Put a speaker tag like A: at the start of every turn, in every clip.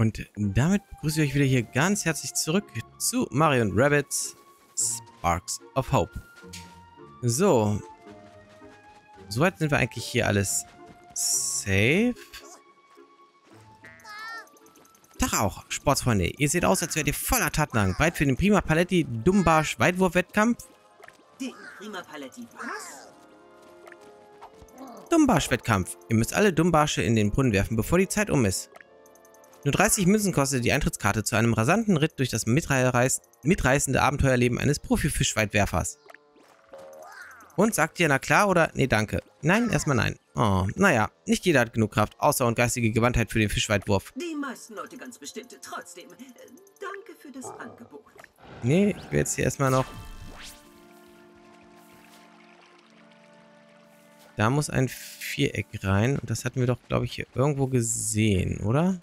A: Und damit begrüße ich euch wieder hier ganz herzlich zurück zu Mario Rabbits Sparks of Hope. So. Soweit sind wir eigentlich hier alles safe. Tag auch, Sportsfreunde. Ihr seht aus, als wärt ihr voller Tatendrang. Bereit für den Prima Paletti Dumbarsch Weitwurf-Wettkampf?
B: Den Prima Paletti was?
A: Dumbarsch-Wettkampf. Ihr müsst alle Dumbarsche in den Brunnen werfen, bevor die Zeit um ist. Nur 30 Münzen kostet die Eintrittskarte zu einem rasanten Ritt durch das mitreißende Abenteuerleben eines Profi-Fischweitwerfers. Und sagt ihr, na klar oder nee, danke? Nein, erstmal nein. Oh, naja, nicht jeder hat genug Kraft, Ausdauer und geistige Gewandtheit für den Fischweitwurf.
B: Die meisten Leute ganz bestimmt. Trotzdem, äh, danke für das Angebot.
A: Nee, ich will jetzt hier erstmal noch... Da muss ein Viereck rein. Und das hatten wir doch, glaube ich, hier irgendwo gesehen, oder?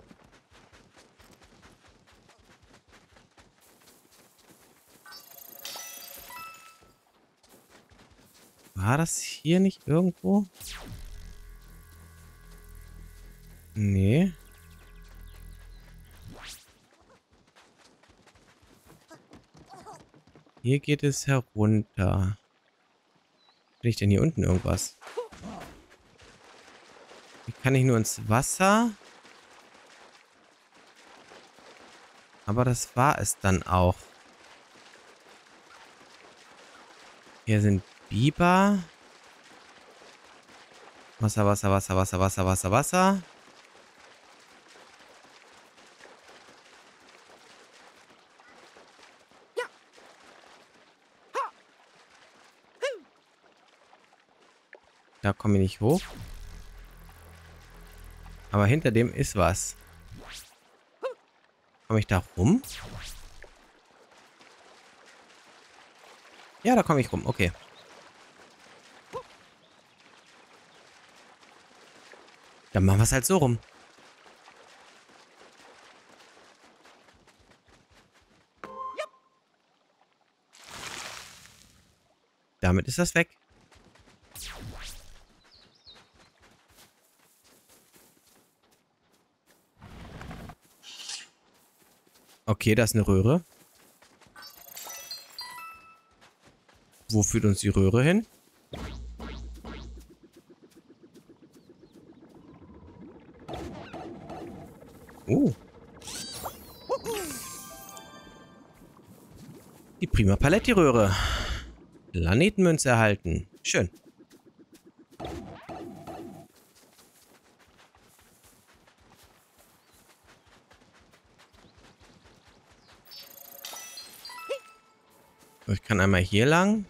A: War das hier nicht irgendwo? Nee. Hier geht es herunter. Bin ich denn hier unten irgendwas? Hier kann ich nur ins Wasser. Aber das war es dann auch. Hier sind Biber. Wasser, Wasser, Wasser, Wasser, Wasser, Wasser, Wasser. Da komme ich nicht hoch. Aber hinter dem ist was. Komme ich da rum? Ja, da komme ich rum. Okay. Dann machen wir es halt so rum. Damit ist das weg. Okay, da ist eine Röhre. Wo führt uns die Röhre hin? Oh. Die Prima Paletti-Röhre. Planetenmünze erhalten. Schön. Ich kann einmal hier lang.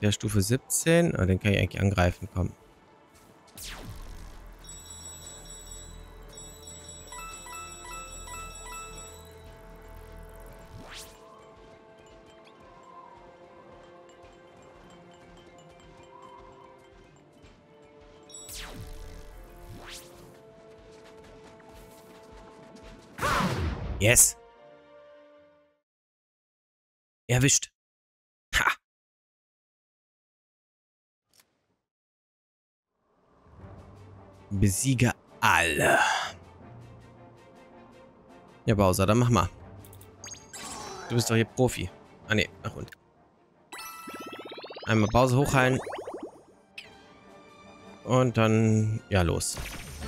A: Der Stufe 17. Oh, den kann ich eigentlich angreifen. Komm. Yes. Erwischt. Ha. Besiege alle. Ja, Bowser, dann mach mal. Du bist doch hier Profi. Ah, ne, nach unten. Einmal Bowser hochheilen. Und dann, ja, los.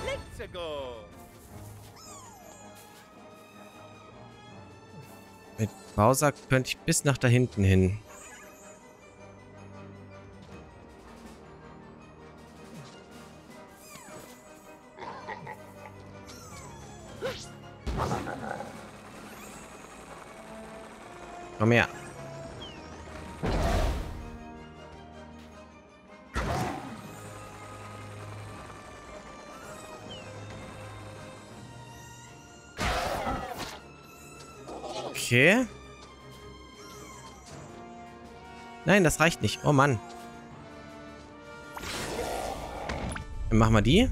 A: Let's go. Bowser könnte ich bis nach da hinten hin. Komm her. Okay. Nein, das reicht nicht. Oh Mann. Dann machen wir die.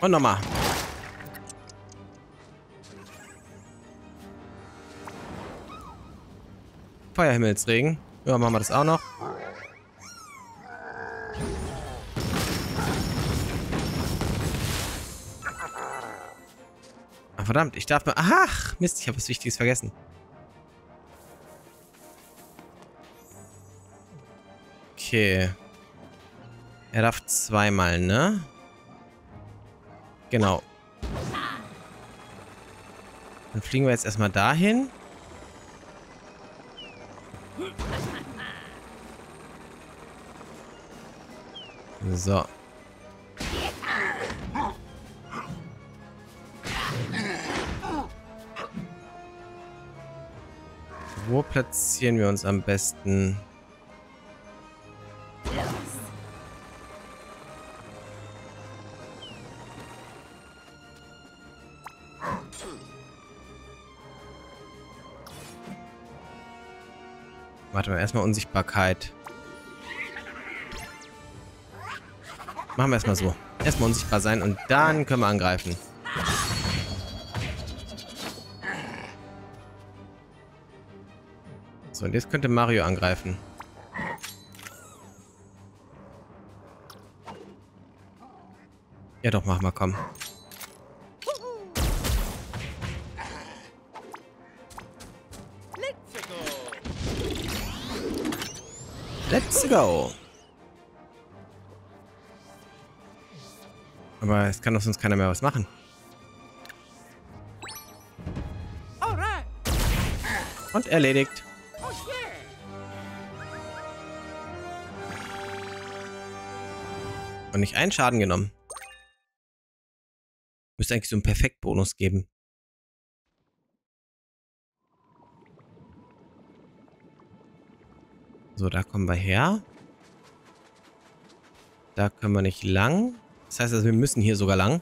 A: Und nochmal. Feuerhimmelsregen. Ja, machen wir das auch noch. Verdammt, ich darf mal... Ach, Mist, ich habe was Wichtiges vergessen. Okay. Er darf zweimal, ne? Genau. Dann fliegen wir jetzt erstmal dahin. So. Wo platzieren wir uns am besten? Warte mal, erstmal Unsichtbarkeit. Machen wir erstmal so. Erstmal unsichtbar sein und dann können wir angreifen. So, und jetzt könnte Mario angreifen. Ja doch, mach mal, komm. Let's go. Aber es kann doch sonst keiner mehr was machen. Und erledigt. Und nicht einen Schaden genommen. Müsste eigentlich so einen Perfektbonus geben. So, da kommen wir her. Da können wir nicht lang. Das heißt also, wir müssen hier sogar lang.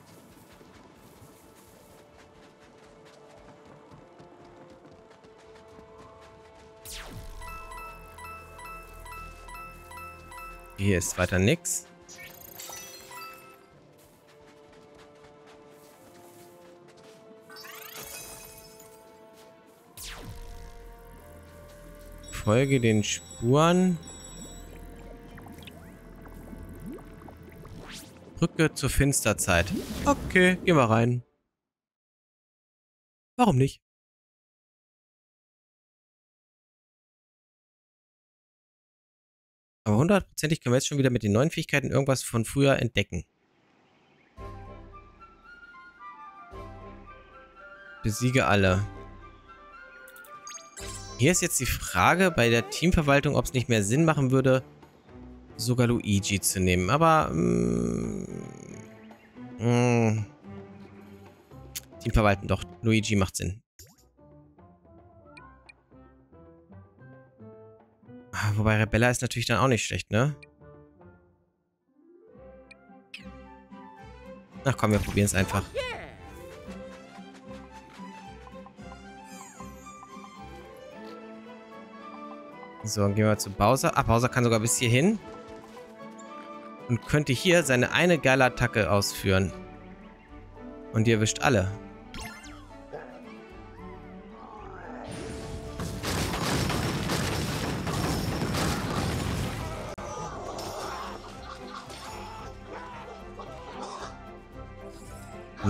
A: Hier ist weiter nichts. Folge den Spuren. Brücke zur Finsterzeit. Okay, gehen wir rein. Warum nicht? Hundertprozentig können wir jetzt schon wieder mit den neuen Fähigkeiten irgendwas von früher entdecken. Besiege alle. Hier ist jetzt die Frage bei der Teamverwaltung, ob es nicht mehr Sinn machen würde, sogar Luigi zu nehmen. Aber... Mm, mm, Teamverwalten, doch. Luigi macht Sinn. Wobei Rebella ist natürlich dann auch nicht schlecht, ne? Ach komm, wir probieren es einfach. So, dann gehen wir zu Bowser. Ah, Bowser kann sogar bis hierhin. Und könnte hier seine eine geile Attacke ausführen. Und die erwischt alle.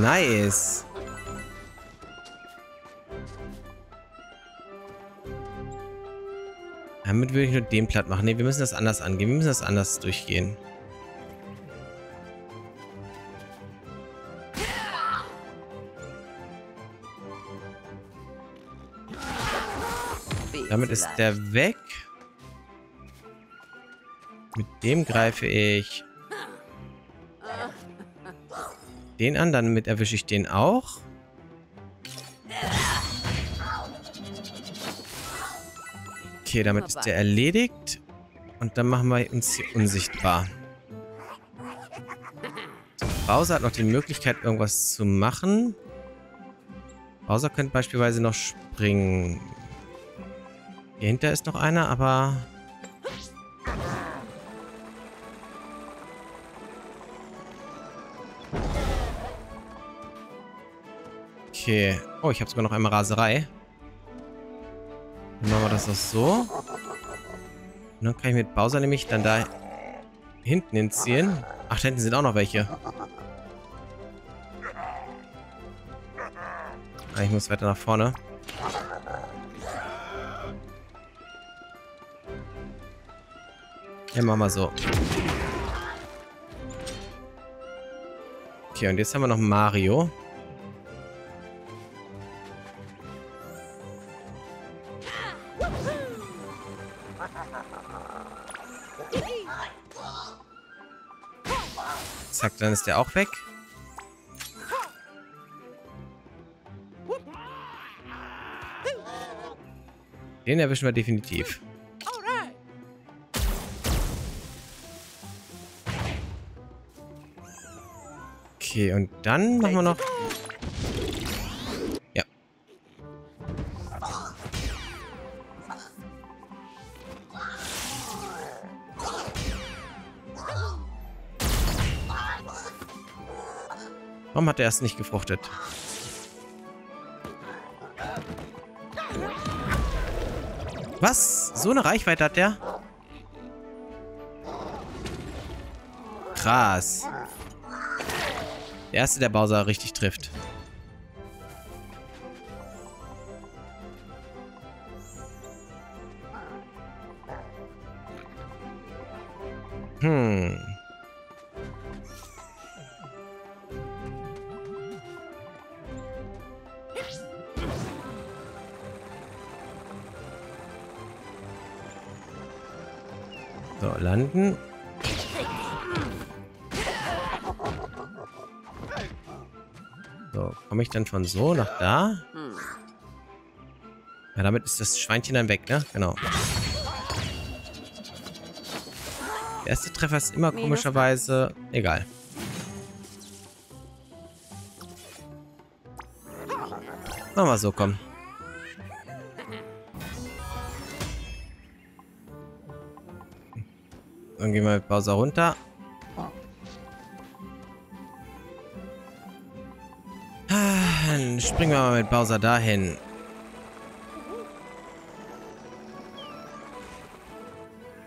A: Nice. Damit würde ich nur den platt machen. Ne, wir müssen das anders angehen. Wir müssen das anders durchgehen. Damit ist der weg. Mit dem greife ich den an. Damit erwische ich den auch. Okay, damit ist der erledigt. Und dann machen wir uns hier unsichtbar. Bowser hat noch die Möglichkeit, irgendwas zu machen. Bowser könnte beispielsweise noch springen. Hier hinter ist noch einer, aber... Okay. Oh, ich habe sogar noch einmal Raserei. Dann machen wir das noch so. Und dann kann ich mit Bowser nämlich dann da hinten hinziehen. Ach, da hinten sind auch noch welche. Ah, ich muss weiter nach vorne. Ja, machen wir so. Okay, und jetzt haben wir noch Mario. Zack, dann ist der auch weg. Den erwischen wir definitiv. Okay, und dann machen wir noch... Hat er erst nicht gefruchtet? Was? So eine Reichweite hat der? Krass. Der erste, der Bowser richtig trifft. Hm. Landen. So, komme ich dann von so nach da? Ja, damit ist das Schweinchen dann weg, ne? Genau. Der erste Treffer ist immer komischerweise... Egal. Machen wir so, komm. Dann gehen wir mit Bowser runter. Dann springen wir mal mit Bowser dahin.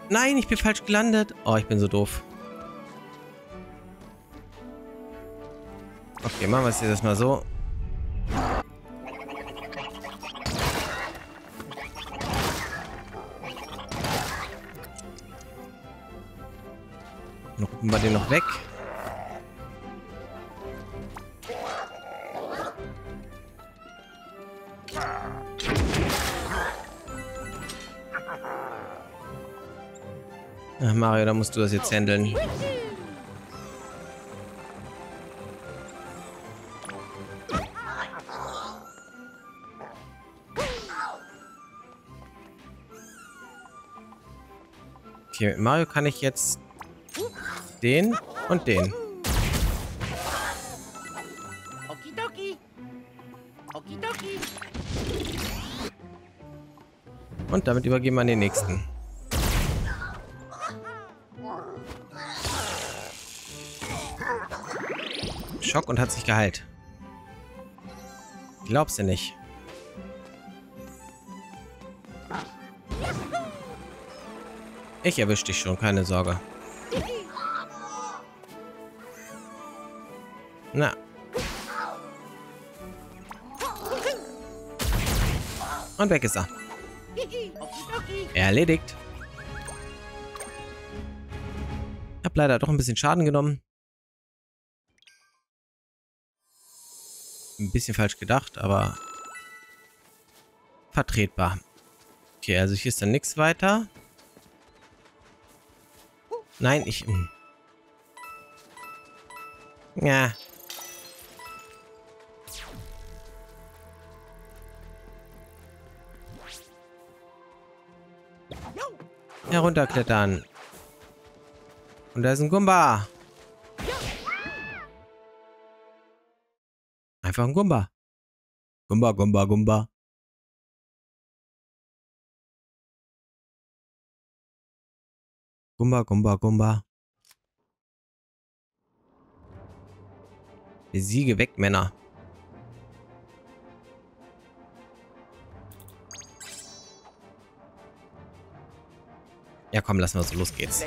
A: Nein, ich bin falsch gelandet. Oh, ich bin so doof. Okay, machen wir es jetzt mal so. Rufen wir den noch weg. Ach, Mario, da musst du das jetzt handeln. Okay, mit Mario kann ich jetzt den und den. Und damit übergeben wir an den nächsten. Schock und hat sich geheilt. Glaubst du nicht? Ich erwisch dich schon, keine Sorge. Na. Und weg ist er. Erledigt. Hab leider doch ein bisschen Schaden genommen. Ein bisschen falsch gedacht, aber vertretbar. Okay, also hier ist dann nichts weiter. Nein, ich... hm. Ja. Herunterklettern. Und da ist ein Gumba. Einfach ein Gumba. Gumba, Gumba, Gumba. Gumba, Gumba, Gumba. Besiege weg, Männer. Ja, komm, lass mal so, los geht's.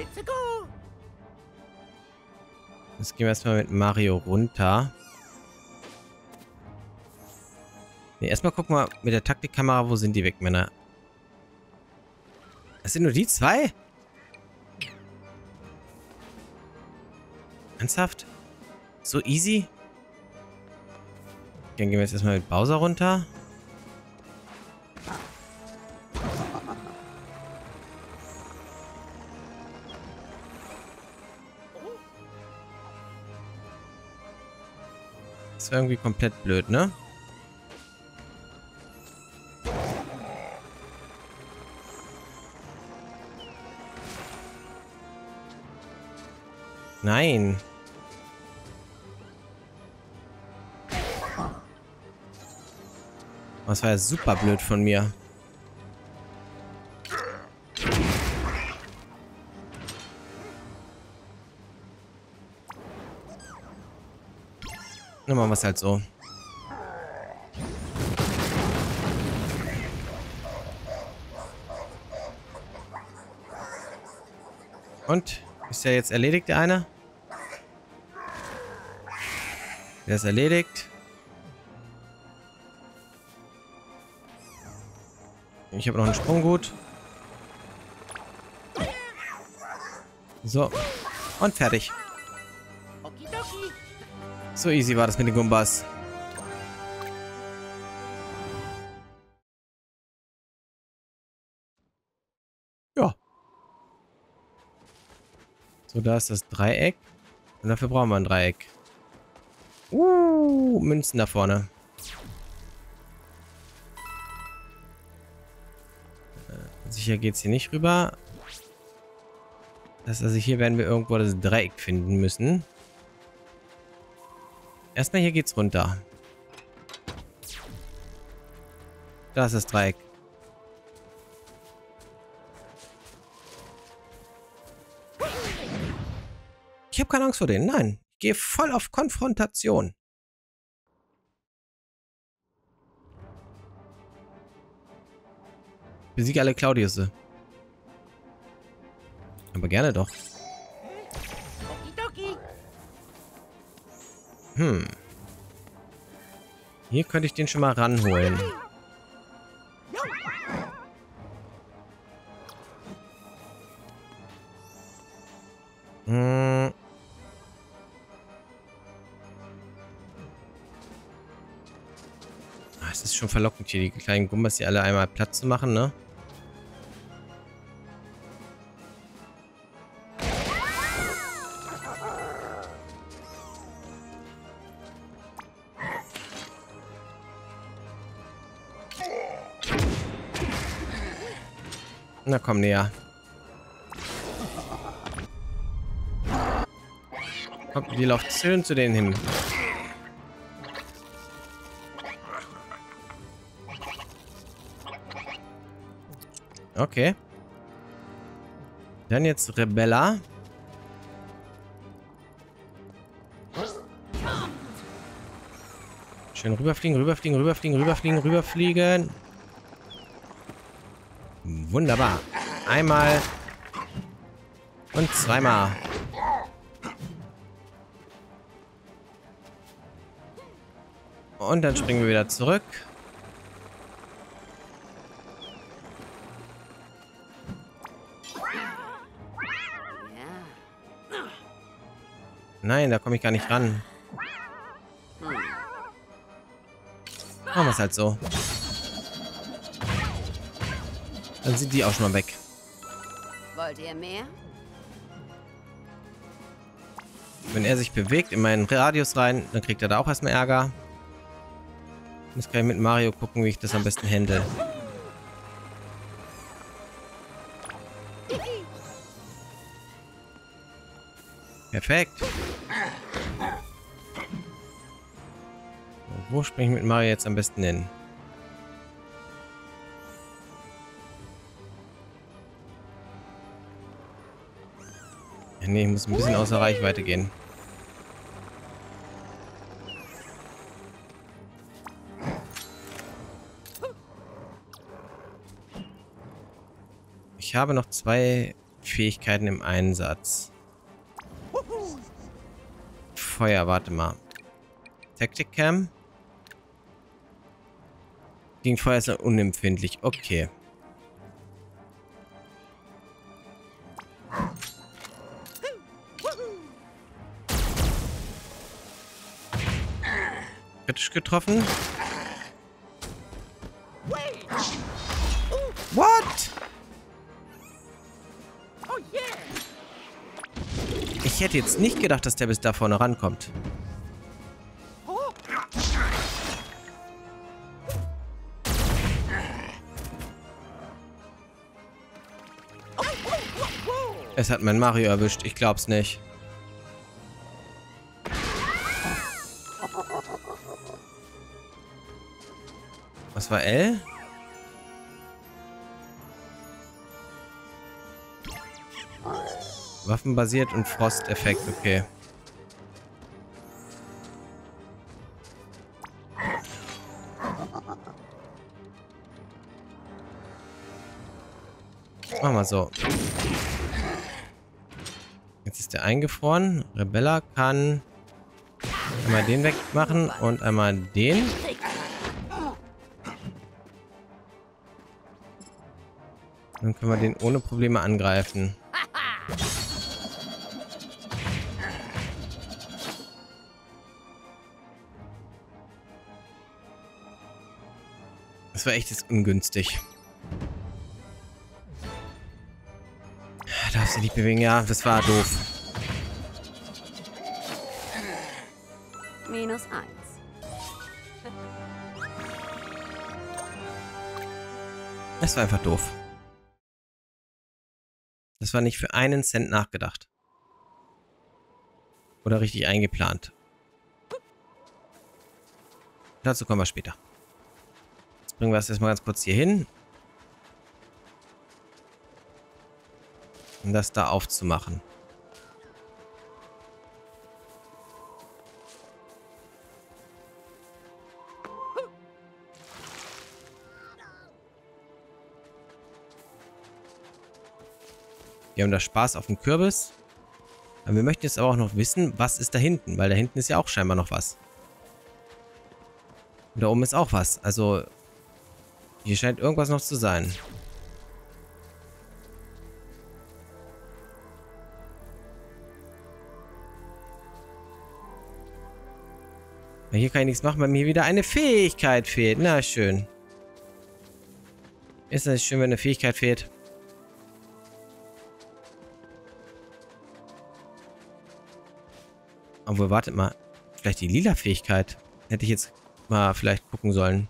A: Jetzt gehen wir erstmal mit Mario runter. Nee, erstmal gucken wir mit der Taktikkamera, wo sind die Wegmänner? Das sind nur die zwei? Ernsthaft? So easy? Dann gehen wir jetzt erstmal mit Bowser runter. Das irgendwie komplett blöd, ne? Nein. Das war ja super blöd von mir. Dann machen wir es halt so. Und? Ist der jetzt erledigt, der eine? Der ist erledigt. Ich habe noch einen Sprunggut. So. Und fertig. So easy war das mit den Gumbas. Ja. So, da ist das Dreieck. Und dafür brauchen wir ein Dreieck. Uh, Münzen da vorne. Äh, Sicher geht's hier nicht rüber. Das also, hier werden wir irgendwo das Dreieck finden müssen. Erstmal hier geht's runter. Da ist das Dreieck. Ich habe keine Angst vor denen. Nein. Ich gehe voll auf Konfrontation. Besiege alle Claudiusse. Aber gerne doch. Hm. Hier könnte ich den schon mal ranholen. Hm. Ah, es ist schon verlockend hier, die kleinen Gumbas hier alle einmal platt zu machen, ne? Na komm näher. Komm, die lauft schön zu denen hin. Okay. Dann jetzt Rebella. Schön rüberfliegen, rüberfliegen, rüberfliegen, rüberfliegen, rüberfliegen. Wunderbar. Einmal. Und zweimal. Und dann springen wir wieder zurück. Nein, da komme ich gar nicht ran. Machen wir es halt so. Dann sind die auch schon mal weg.
C: Wollt ihr mehr?
A: Wenn er sich bewegt in meinen Radius rein, dann kriegt er da auch erstmal Ärger. Jetzt kann ich mit Mario gucken, wie ich das am besten handle. Perfekt. So, Wo springe ich mit Mario jetzt am besten hin? Nee, ich muss ein bisschen außer Reichweite gehen. Ich habe noch zwei Fähigkeiten im Einsatz. Feuer, warte mal. Tactic Cam. Gegen Feuer ist unempfindlich. Okay. Kritisch getroffen. What? Ich hätte jetzt nicht gedacht, dass der bis da vorne rankommt. Es hat mein Mario erwischt. Ich glaub's nicht. Was war L? Waffenbasiert und Frosteffekt, okay. Machen wir so. Jetzt ist der eingefroren. Rebella kann einmal den wegmachen und einmal den. Dann können wir den ohne Probleme angreifen. Das war echt jetzt ungünstig. Darfst du nicht bewegen? Ja, das war doof.
C: Minus eins.
A: Das war einfach doof. Das war nicht für einen Cent nachgedacht. Oder richtig eingeplant. Dazu kommen wir später. Jetzt bringen wir es erstmal ganz kurz hier hin. Um das da aufzumachen. Wir haben da Spaß auf dem Kürbis. Aber wir möchten jetzt aber auch noch wissen, was ist da hinten. Weil da hinten ist ja auch scheinbar noch was. Und da oben ist auch was. Also, hier scheint irgendwas noch zu sein. Ja, hier kann ich nichts machen, weil mir wieder eine Fähigkeit fehlt. Na, schön. Ist das schön, wenn eine Fähigkeit fehlt? Obwohl, wartet mal. Vielleicht die lila Fähigkeit. Hätte ich jetzt mal vielleicht gucken sollen.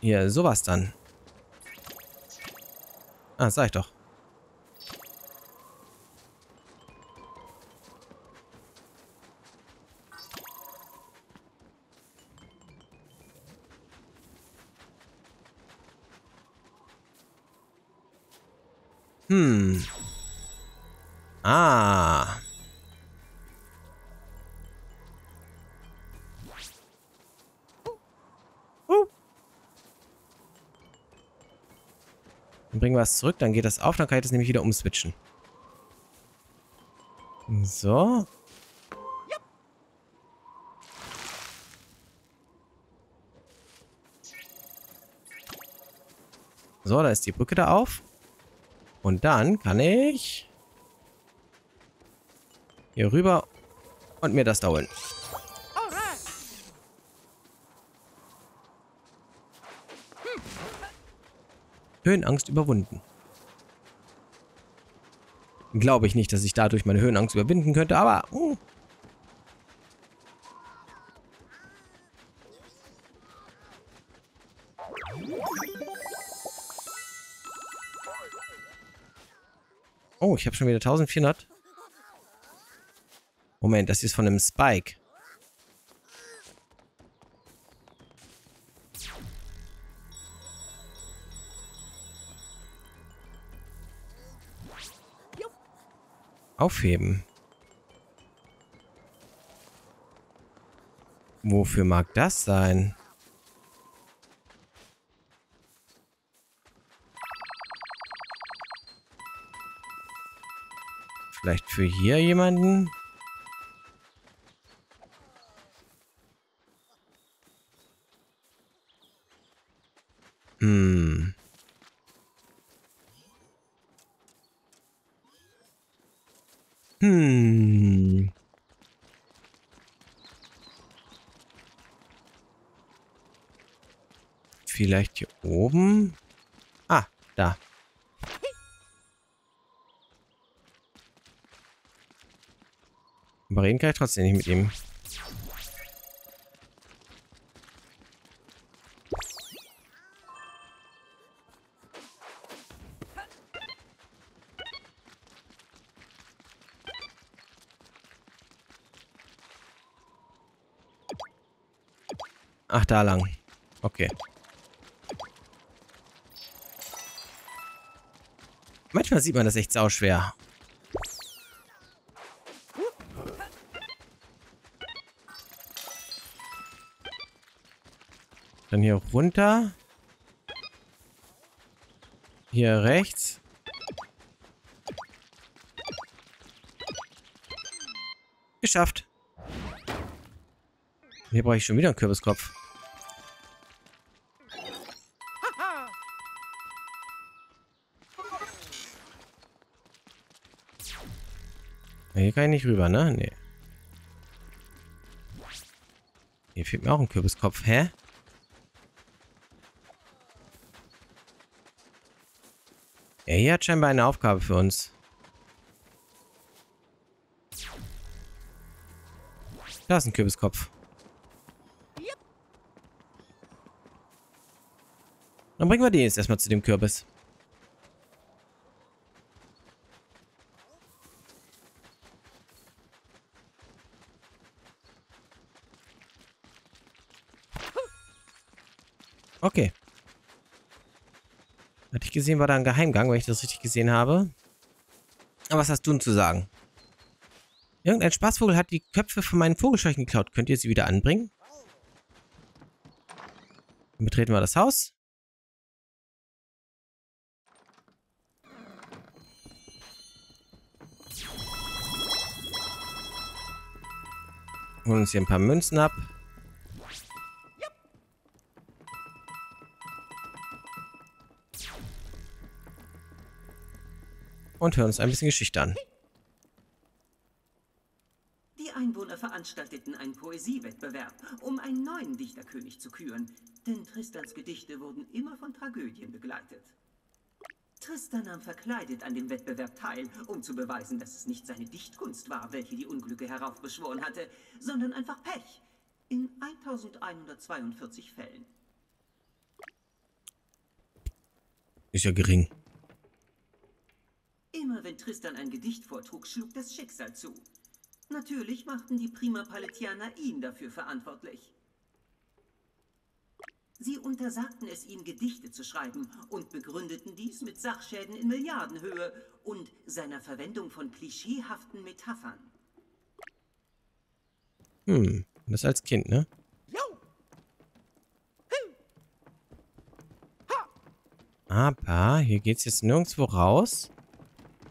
A: Hier, sowas dann. Ah, sag ich doch. Es zurück, dann geht das auf, dann kann ich das nämlich wieder umswitchen. So. So, da ist die Brücke da auf. Und dann kann ich hier rüber und mir das da holen. Höhenangst überwunden. Glaube ich nicht, dass ich dadurch meine Höhenangst überwinden könnte, aber... Uh. Oh, ich habe schon wieder 1400. Moment, das ist von einem Spike. Aufheben. Wofür mag das sein? Vielleicht für hier jemanden? Hm. Vielleicht hier oben? Ah, da. Aber reden kann ich trotzdem nicht mit ihm. Ach, da lang. Okay. Manchmal sieht man das echt sauschwer. Dann hier runter. Hier rechts. Geschafft. Hier brauche ich schon wieder einen Kürbiskopf. Hier kann ich nicht rüber, ne? Nee. Hier fehlt mir auch ein Kürbiskopf. Hä? Er hier hat scheinbar eine Aufgabe für uns. Da ist ein Kürbiskopf. Dann bringen wir den jetzt erstmal zu dem Kürbis. Okay. Ich gesehen, war da ein Geheimgang, wenn ich das richtig gesehen habe. Aber was hast du denn zu sagen? Irgendein Spaßvogel hat die Köpfe von meinen Vogelscheuchen geklaut. Könnt ihr sie wieder anbringen? Dann betreten wir das Haus. Holen uns hier ein paar Münzen ab. Und hören uns ein bisschen Geschichte an.
B: Die Einwohner veranstalteten einen Poesiewettbewerb, um einen neuen Dichterkönig zu küren, denn Tristans Gedichte wurden immer von Tragödien begleitet. Tristan nahm verkleidet an dem Wettbewerb teil, um zu beweisen, dass es nicht seine Dichtkunst war, welche die Unglücke heraufbeschworen hatte, sondern einfach Pech. In 1142 Fällen.
A: Ist ja gering.
B: Immer wenn Tristan ein Gedicht vortrug, schlug das Schicksal zu. Natürlich machten die Prima Paletianer ihn dafür verantwortlich. Sie untersagten es ihm, Gedichte zu schreiben und begründeten dies mit Sachschäden in Milliardenhöhe und seiner Verwendung von klischeehaften Metaphern.
A: Hm, das als Kind, ne? Aber hier geht's jetzt nirgendwo raus.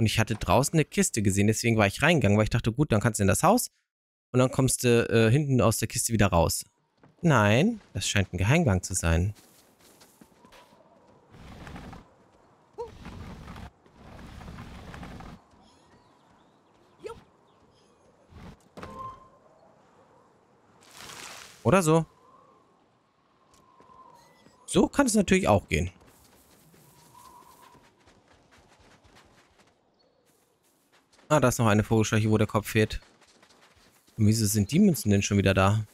A: Und ich hatte draußen eine Kiste gesehen, deswegen war ich reingegangen, weil ich dachte, gut, dann kannst du in das Haus und dann kommst du äh, hinten aus der Kiste wieder raus. Nein, das scheint ein Geheimgang zu sein. Oder so. So kann es natürlich auch gehen. Ah, da ist noch eine Vogelscheuche, wo der Kopf fehlt. Und wieso sind die Münzen denn schon wieder da?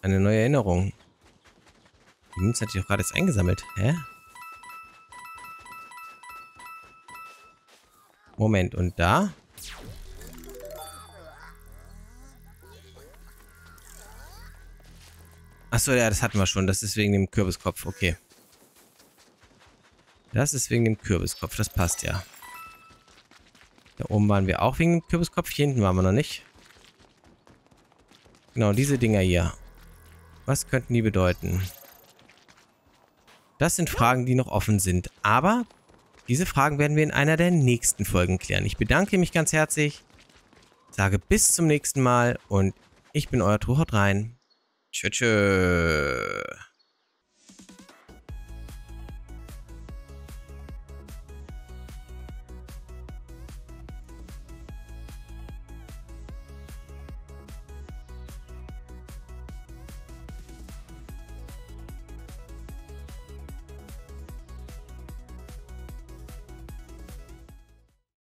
A: Eine neue Erinnerung. Die Münze hatte ich doch gerade jetzt eingesammelt. Hä? Moment, und da? Achso, ja, das hatten wir schon. Das ist wegen dem Kürbiskopf. Okay. Das ist wegen dem Kürbiskopf. Das passt ja. Da oben waren wir auch wegen dem Kürbiskopf. Hier hinten waren wir noch nicht. Genau, diese Dinger hier. Was könnten die bedeuten? Das sind Fragen, die noch offen sind. Aber diese Fragen werden wir in einer der nächsten Folgen klären. Ich bedanke mich ganz herzlich. Sage bis zum nächsten Mal und ich bin euer Truchert rein. Tschö, tschö.